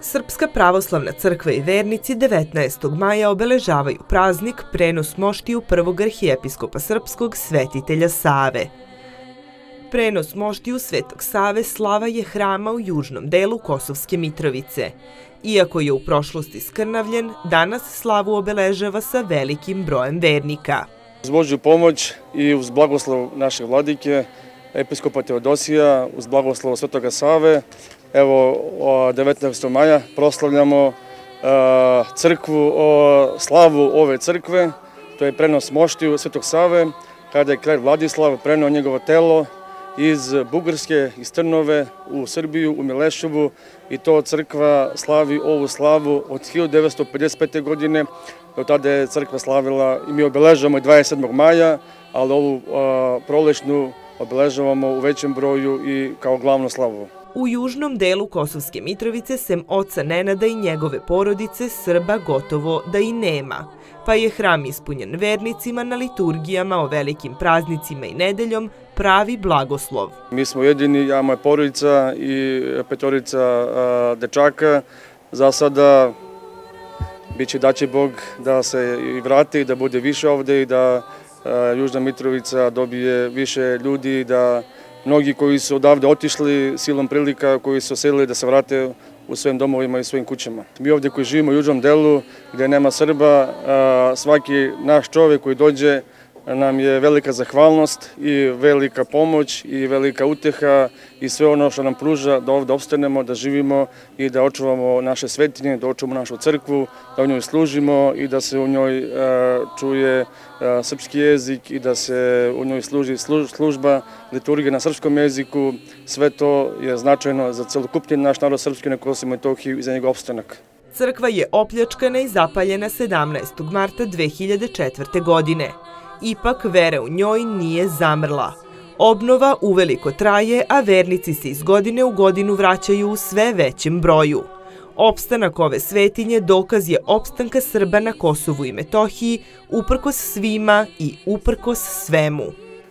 Srpska pravoslavna crkva i vernici 19. maja obeležavaju praznik prenos moštiju prvog arhijepiskopa srpskog svetitelja Save. Prenos moštiju Svetog Save slava je hrama u južnom delu Kosovske Mitrovice. Iako je u prošlosti skrnavljen, danas slavu obeležava sa velikim brojem vernika. Uz Božju pomoć i uz blagoslov našeg vladike, episkopa Teodosija, uz blagoslov Svetoga Save, evo 19. maja proslavljamo crkvu, slavu ove crkve, to je prenos moštiju Svetog Save, kada je kralj Vladislav prenao njegovo telo iz Bugarske, iz Trnove u Srbiju, u Milešovu i to crkva slavi ovu slavu od 1955. godine. Do tada je crkva slavila i mi obeležavamo 27. maja, ali ovu prolećnu obeležavamo u većem broju i kao glavnu slavu. U južnom delu Kosovske Mitrovice, sem oca Nenada i njegove porodice, Srba gotovo da i nema, pa je hram ispunjen vernicima na liturgijama o velikim praznicima i nedeljom pravi blagoslov. Mi smo jedini, ja, moja porodica i petorica dečaka. Za sada biće da će Bog da se i vrati, da bude više ovde i da Južna Mitrovica dobije više ljudi, da mnogi koji su odavde otišli silom prilika, koji su oselili da se vrate u svojim domovima i svojim kućama. Mi ovde koji živimo u južnom delu gde nema Srba, svaki naš čovek koji dođe nam je velika zahvalnost i velika pomoć i velika uteha i sve ono što nam pruža da ovde obstanemo, da živimo i da očuvamo naše svetinje, da očuvamo našu crkvu, da u njoj služimo i da se u njoj čuje srpski jezik i da se u njoj služi služba, liturgija na srpskom jeziku. Sve to je značajno za celokupni naš narod srpski na Kosovo i Metohiju i za njegov opstanak. Crkva je opljačkana i zapaljena 17. marta 2004. godine ipak vera u njoj nije zamrla. Obnova uveliko traje, a vernici se iz godine u godinu vraćaju u sve većem broju. Opstanak ove svetinje dokaz je opstanka Srba na Kosovu i Metohiji, uprkos svima i uprkos svemu.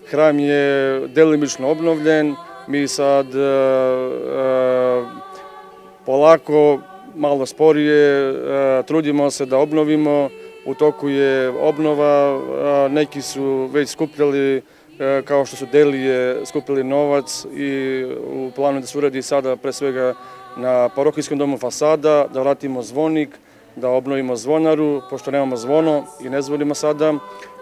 Hram je delimično obnovljen, mi sad uh, uh, polako, malo sporije, uh, trudimo se da obnovimo, u toku je obnova, neki su već skupljali e, kao što su Delije skupili novac i u planu da se uradi sada pre svega na parohijskom domu fasada, da vratimo zvonik, da obnovimo zvonaru, pošto nemamo zvono i ne zvonimo sada.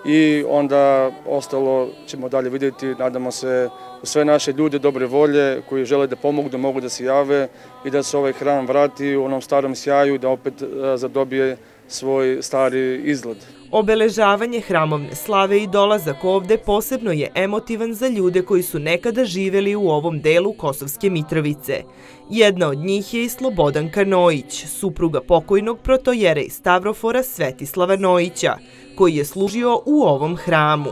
I onda ostalo ćemo dalje vidjeti, nadamo se u sve naše ljude dobre volje koji žele da pomogu, da mogu da se jave i da se ovaj hram vrati u onom starom sjaju, da opet e, zadobije svoj stari izgled. Obeležavanje hramovne slave i dolazak ovde posebno je emotivan za ljude koji su nekada živeli u ovom delu Kosovske Mitrovice. Jedna od njih je i Slobodanka Nojić, supruga pokojnog protojere i Stavrofora Svetislava Nojića, koji je služio u ovom hramu.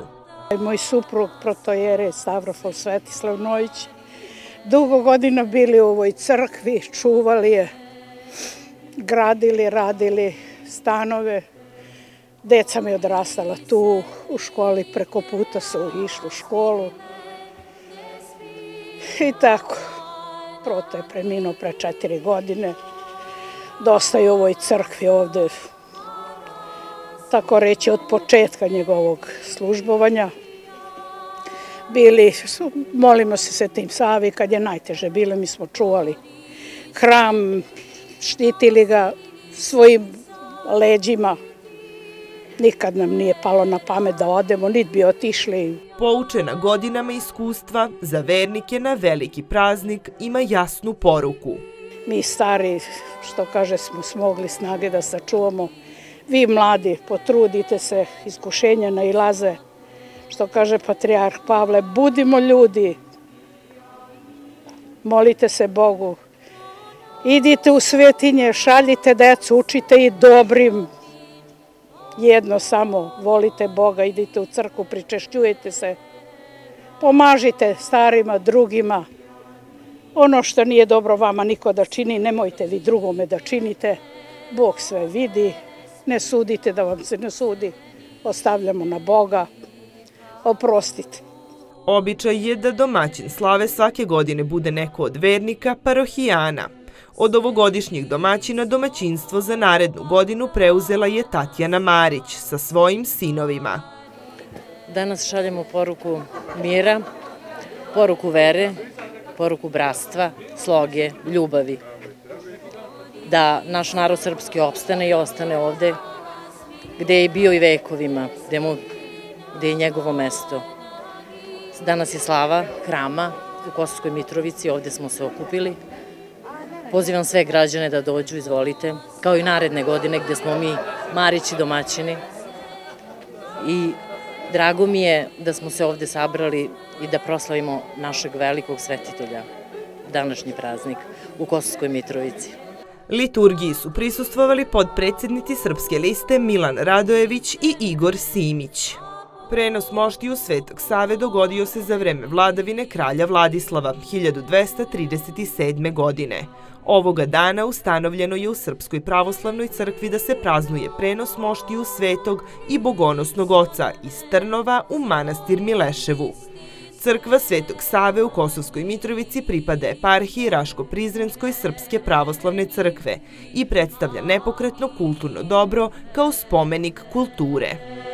Moj suprug protojere Stavrofor Svetislav Nojić dugo godina bili u ovoj crkvi, čuvali je, gradili, radili, stanove. Deca mi odrastala tu u školi, preko puta su išli u školu. I tako. Proto je preminuo pre četiri godine. Dosta je u ovoj crkvi ovde, tako reći, od početka njegovog službovanja. Bili, molimo se se tim Savi, kad je najteže bilo, mi smo čuvali hram, štitili ga svojim leđima. Nikad nam nije palo na pamet da odemo, niti bi otišli. Poučena godinama iskustva, za vernike na veliki praznik ima jasnu poruku. Mi stari, što kaže, smo smogli snage da sačuvamo. Vi mladi, potrudite se, iskušenja nailaze. Što kaže patrijarh Pavle, budimo ljudi, molite se Bogu, idite u svetinje, šaljite decu, učite i dobrim. Jedno samo, volite Boga, idite u crku, pričešćujete se. Pomažite starima, drugima. Ono što nije dobro vama niko da čini, nemojte vi drugome da činite. Bog sve vidi, ne sudite da vam se ne sudi. Ostavljamo na Boga. Oprostite. Običaj je da domaćin slave svake godine bude neko od vernika parohijana. Od ovogodišnjih domaćina domaćinstvo za narednu godinu preuzela je Tatjana Marić sa svojim sinovima. Danas šaljemo poruku mira, poruku vere, poruku brastva, sloge, ljubavi. Da naš narod srpski opstane i ostane ovde gde je bio i vekovima, gde, gde je njegovo mesto. Danas je slava hrama u Kosovskoj Mitrovici, ovde smo se okupili. Pozivam sve građane da dođu, izvolite, kao i naredne godine gde smo mi Marići domaćini. I drago mi je da smo se ovde sabrali i da proslavimo našeg velikog svetitelja, današnji praznik u Kosovskoj Mitrovici. Liturgiji su prisustvovali podpredsednici Srpske liste Milan Radojević i Igor Simić. Prenos moštiju Svetog Save dogodio se za vreme vladavine kralja Vladislava 1237. godine. Ovoga dana ustanovljeno je u Srpskoj pravoslavnoj crkvi da se praznuje prenos moštiju Svetog i Bogonosnog oca iz Trnova u manastir Mileševu. Crkva Svetog Save u Kosovskoj Mitrovici pripada eparhiji Raško-Prizrenskoj Srpske pravoslavne crkve i predstavlja nepokretno kulturno dobro kao spomenik kulture.